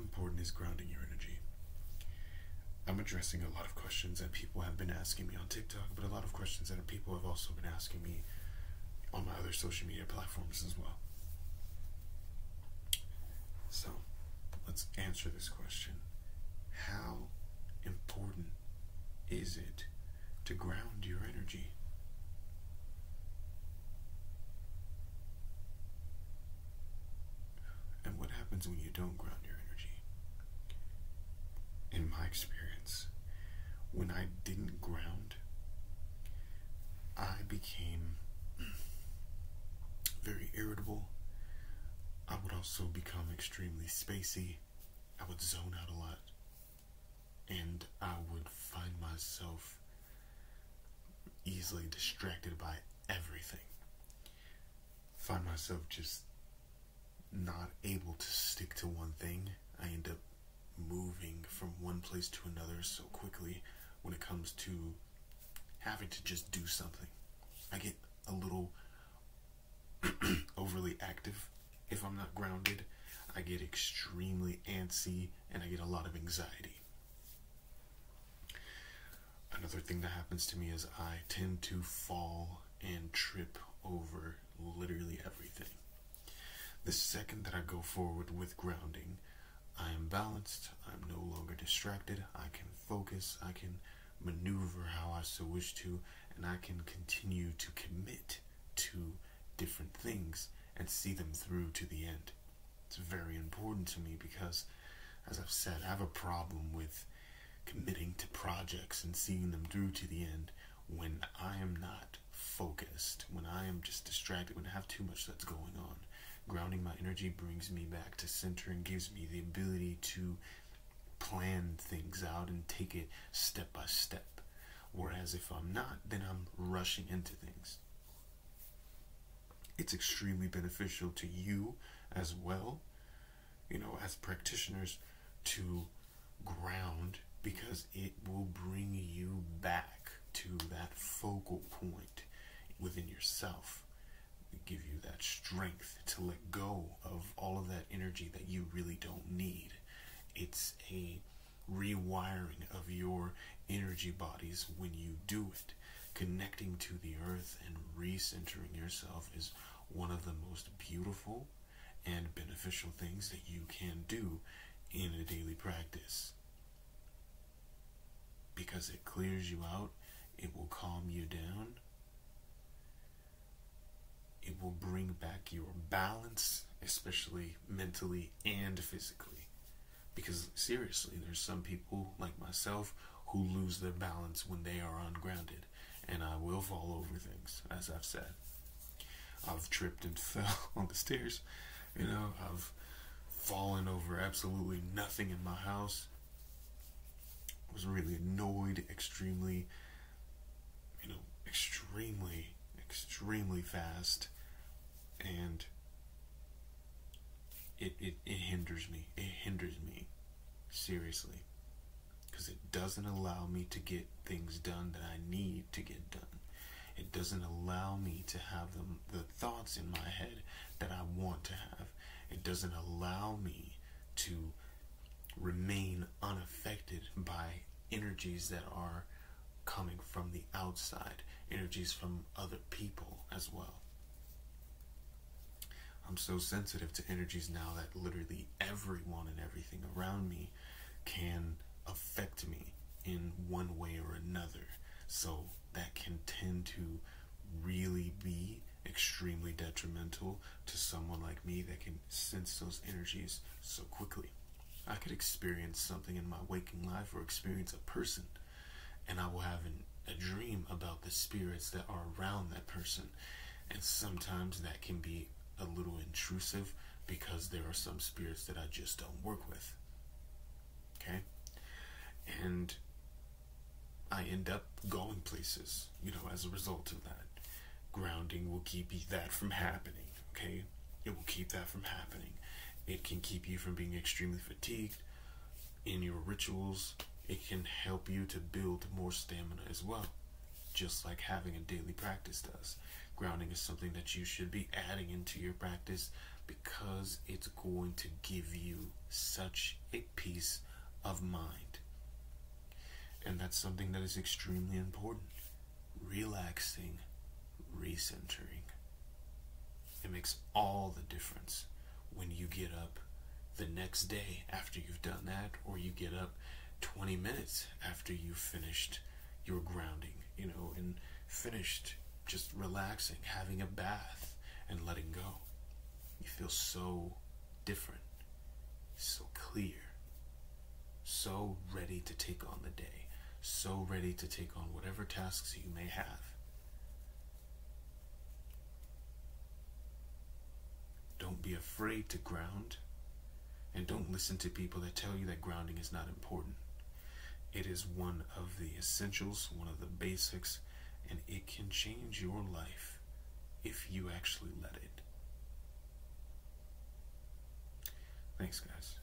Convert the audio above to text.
important is grounding your energy? I'm addressing a lot of questions that people have been asking me on TikTok, but a lot of questions that people have also been asking me on my other social media platforms as well. So, let's answer this question. How important is it to ground your energy? And what happens when you don't ground your experience, when I didn't ground, I became very irritable. I would also become extremely spacey. I would zone out a lot. And I would find myself easily distracted by everything. Find myself just not able to stick to one thing. I end up moving from one place to another so quickly when it comes to having to just do something. I get a little overly active if I'm not grounded. I get extremely antsy and I get a lot of anxiety. Another thing that happens to me is I tend to fall and trip over literally everything. The second that I go forward with grounding, balanced, I'm no longer distracted, I can focus, I can maneuver how I so wish to, and I can continue to commit to different things and see them through to the end. It's very important to me because, as I've said, I have a problem with committing to projects and seeing them through to the end when I am not focused, when I am just distracted, when I have too much that's going on. Grounding my energy brings me back to center and gives me the ability to plan things out and take it step by step. Whereas if I'm not, then I'm rushing into things. It's extremely beneficial to you as well, you know, as practitioners to ground because it will bring you back to that focal point within yourself give you that strength to let go of all of that energy that you really don't need. It's a rewiring of your energy bodies when you do it. Connecting to the earth and recentering yourself is one of the most beautiful and beneficial things that you can do in a daily practice. Because it clears you out, it will calm you down, it will bring back your balance, especially mentally and physically. Because seriously, there's some people like myself who lose their balance when they are ungrounded, and I will fall over things, as I've said. I've tripped and fell on the stairs, you know, I've fallen over absolutely nothing in my house. I was really annoyed, extremely, you know, extremely extremely fast and it, it, it hinders me. It hinders me seriously because it doesn't allow me to get things done that I need to get done. It doesn't allow me to have the, the thoughts in my head that I want to have. It doesn't allow me to remain unaffected by energies that are coming from the outside energies from other people as well. I'm so sensitive to energies now that literally everyone and everything around me can affect me in one way or another. So that can tend to really be extremely detrimental to someone like me that can sense those energies so quickly. I could experience something in my waking life or experience a person, and I will have an a dream about the spirits that are around that person. And sometimes that can be a little intrusive because there are some spirits that I just don't work with. Okay? And I end up going places, you know, as a result of that. Grounding will keep that from happening, okay? It will keep that from happening. It can keep you from being extremely fatigued in your rituals, it can help you to build more stamina as well. just like having a daily practice does. Grounding is something that you should be adding into your practice because it's going to give you such a peace of mind. And that's something that is extremely important. Relaxing, recentering. It makes all the difference when you get up the next day after you've done that, or you get up 20 minutes after you've finished your grounding, you know, and finished just relaxing, having a bath, and letting go. You feel so different, so clear, so ready to take on the day, so ready to take on whatever tasks you may have. Don't be afraid to ground, and don't listen to people that tell you that grounding is not important. It is one of the essentials, one of the basics, and it can change your life if you actually let it. Thanks, guys.